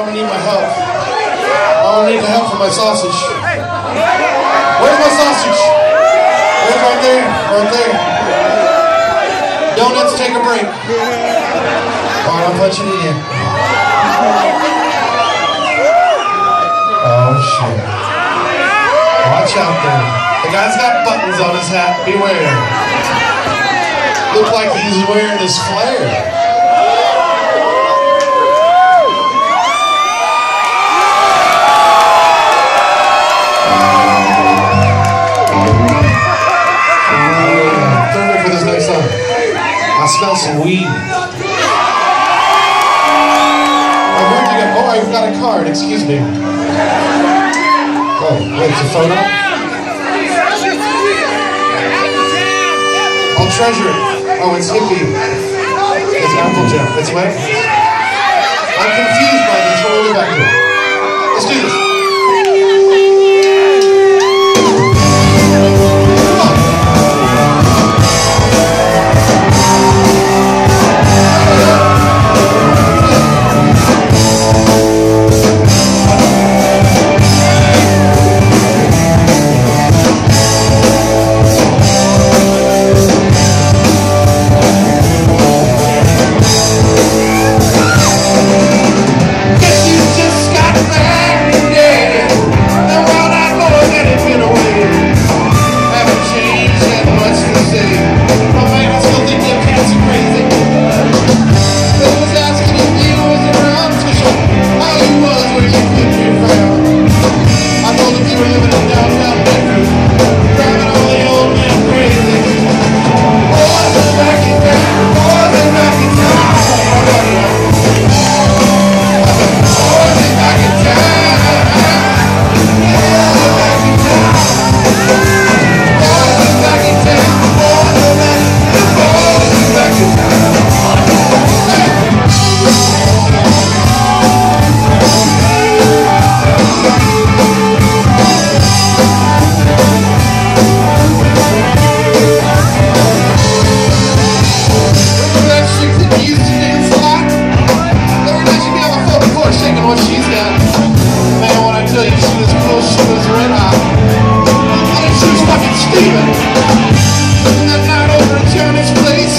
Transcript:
I'm gonna need my help. I'm gonna need the help for my sausage. Where's my sausage? Where's right there? Right there. Donuts, take a break. Alright, I'm punching it in. Oh shit. Watch out there. The guy's got buttons on his hat. Beware. Look like he's wearing his flare. Heard oh, you got, oh, I've got a card, excuse me. Oh, wait, it's a photo? I'll treasure it. Oh, it's hippie. It's Applejack. It's what? I'm confused by this. We'll back. Let's do this. What she's got. Man, when I tell you she was close, she was red hot. Mean, she was fucking steaming. And that night over at Johnny's place,